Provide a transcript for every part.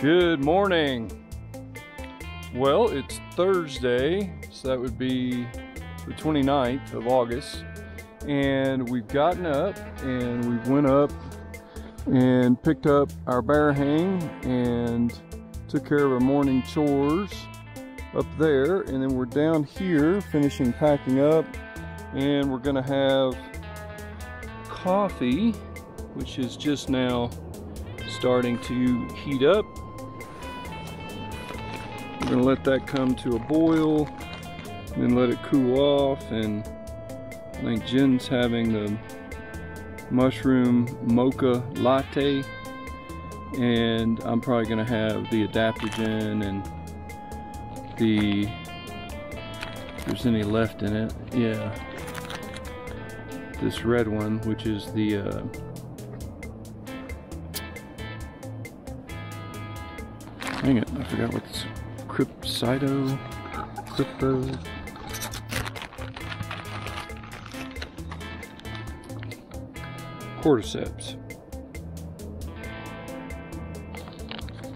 Good morning. Well, it's Thursday, so that would be the 29th of August. And we've gotten up and we went up and picked up our bear hang and took care of our morning chores up there. And then we're down here finishing packing up and we're gonna have coffee, which is just now starting to heat up gonna let that come to a boil then let it cool off and I think Jen's having the mushroom mocha latte and I'm probably gonna have the adaptogen and the if there's any left in it yeah. This red one which is the uh, Dang it, I forgot what Crypsido, Crypto. Cordyceps.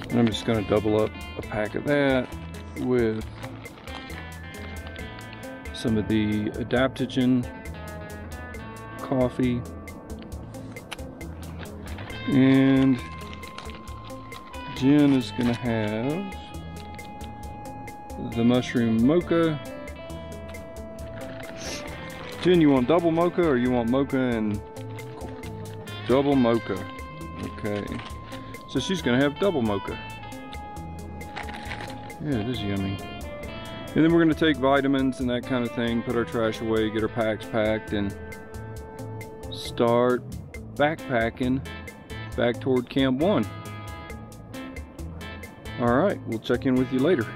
And I'm just going to double up a pack of that with some of the adaptogen coffee and Jen is going to have the mushroom mocha. Jen, you want double mocha or you want mocha and double mocha? Okay. So she's gonna have double mocha. Yeah, it is yummy. And then we're gonna take vitamins and that kind of thing, put our trash away, get our packs packed, and start backpacking back toward Camp 1. All right, we'll check in with you later.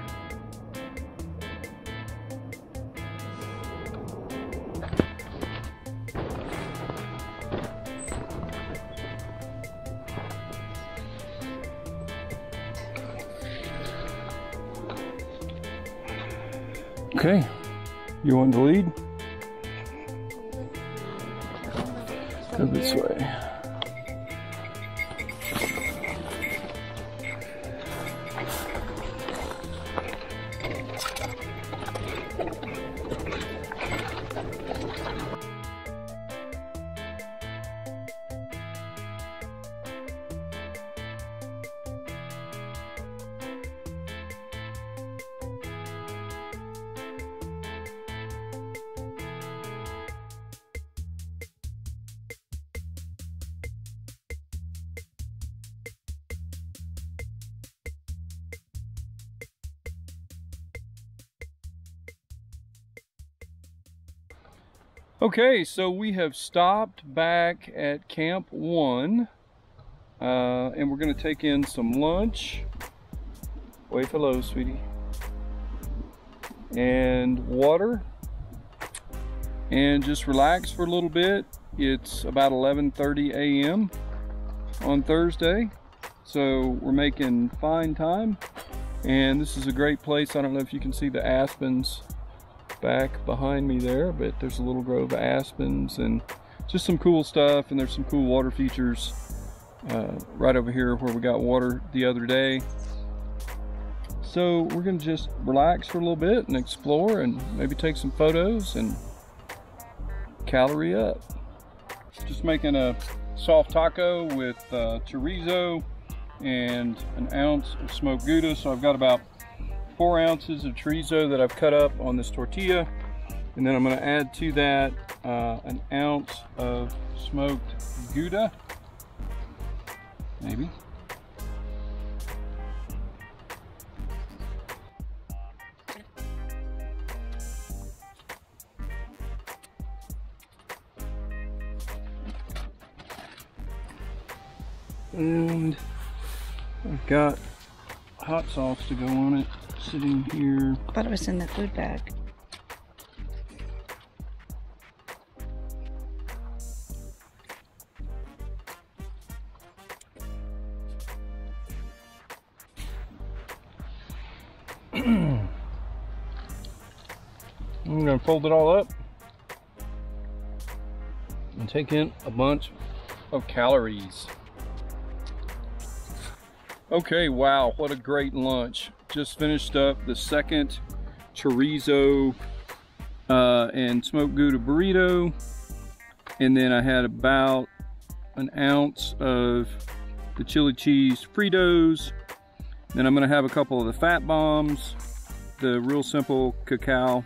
Okay, you want to lead? Go this way. Okay, so we have stopped back at Camp 1 uh, and we're going to take in some lunch. Wave hello, sweetie. And water. And just relax for a little bit. It's about 11.30 a.m. on Thursday. So we're making fine time. And this is a great place. I don't know if you can see the aspens back behind me there, but there's a little grove of aspens and just some cool stuff. And there's some cool water features uh, right over here where we got water the other day. So we're gonna just relax for a little bit and explore and maybe take some photos and calorie up. Just making a soft taco with uh, chorizo and an ounce of smoked Gouda. So I've got about four ounces of chorizo that I've cut up on this tortilla. And then I'm gonna add to that uh, an ounce of smoked Gouda, maybe. And I've got hot sauce to go on it sitting here. I thought it was in the food bag. I'm gonna fold it all up and take in a bunch of calories. Okay, wow, what a great lunch. Just finished up the second chorizo uh, and smoked Gouda burrito. And then I had about an ounce of the chili cheese Fritos. Then I'm gonna have a couple of the fat bombs, the real simple cacao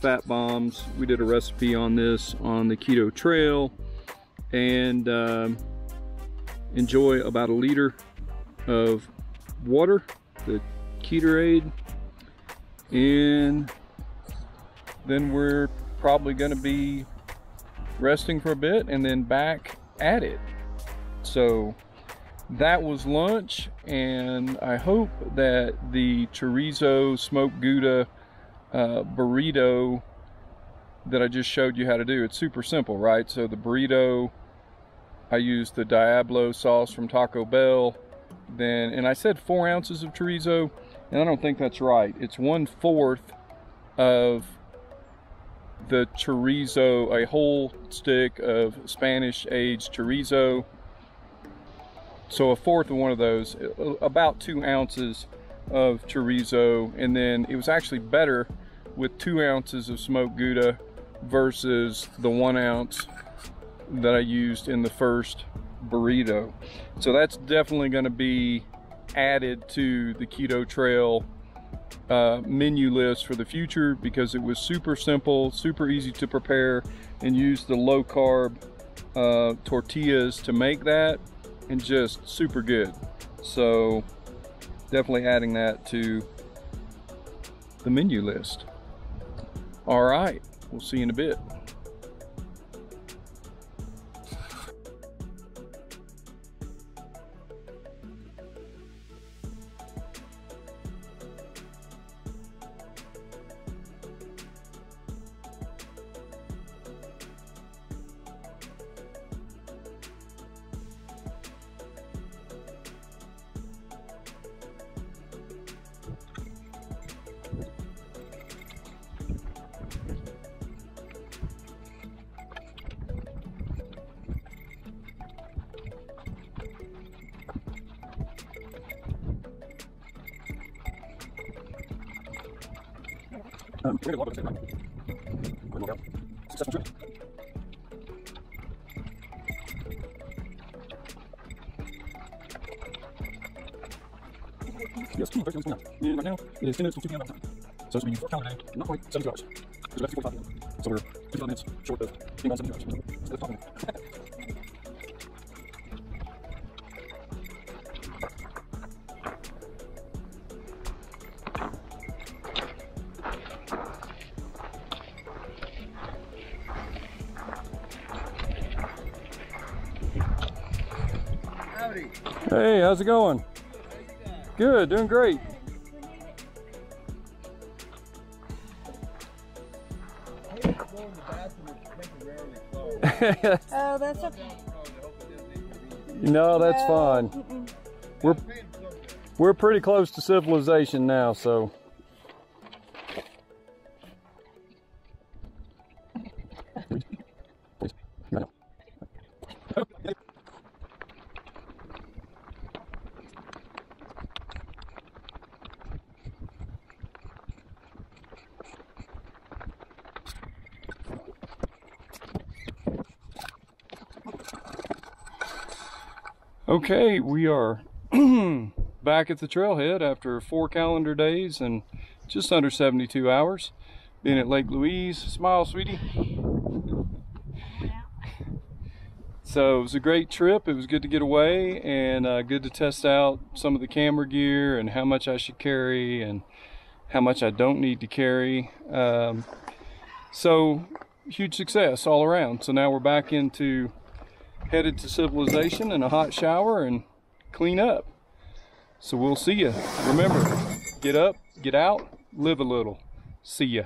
fat bombs. We did a recipe on this on the keto trail and um, enjoy about a liter of water, the Ketorade, and then we're probably going to be resting for a bit and then back at it. So that was lunch, and I hope that the chorizo smoked Gouda uh, burrito that I just showed you how to do. It's super simple, right? So the burrito, I used the Diablo sauce from Taco Bell then, and I said four ounces of chorizo, and I don't think that's right. It's one fourth of the chorizo, a whole stick of Spanish aged chorizo. So a fourth of one of those, about two ounces of chorizo. And then it was actually better with two ounces of smoked Gouda versus the one ounce that I used in the first burrito. So that's definitely going to be added to the Keto Trail uh, menu list for the future because it was super simple, super easy to prepare, and use the low carb uh, tortillas to make that, and just super good. So definitely adding that to the menu list. All right, we'll see you in a bit. Um, we're going to log Go log out. Successful trip. Yes, two, first coming out. And right now, it is 10 minutes from 2 p.m. time. So calendar not quite 72 hours. Because we 45 p.m. So we're 55 minutes short of being on 72 hours. So Hey, how's it going? Good, doing great. oh, that's okay. No, that's fine. We're we're pretty close to civilization now, so Okay, we are back at the trailhead after four calendar days and just under 72 hours. Being at Lake Louise. Smile, sweetie. So it was a great trip. It was good to get away and uh, good to test out some of the camera gear and how much I should carry and how much I don't need to carry. Um, so huge success all around. So now we're back into headed to civilization and a hot shower and clean up. So we'll see you. Remember, get up, get out, live a little. See ya.